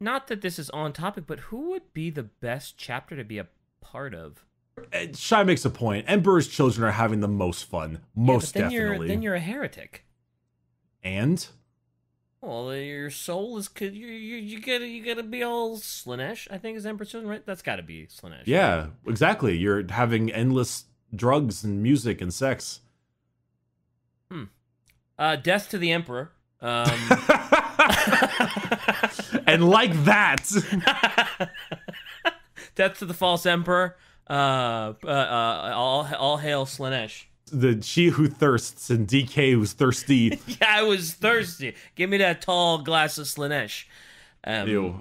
not that this is on topic, but who would be the best chapter to be a part of? Uh, Shy makes a point. Emperor's children are having the most fun, most yeah, but then definitely. You're, then you're a heretic. and Well, your soul is you you you gotta you gotta be all Slaanesh. I think is Emperor's children, right? That's got to be Slaanesh. yeah, exactly. You're having endless drugs and music and sex. Uh, death to the Emperor. Um, and like that, death to the false Emperor. Uh, uh, uh, all all hail Slaanesh. the she who thirsts and DK who's thirsty. Yeah, I was thirsty. Give me that tall glass of Slaanesh. Um, Ew.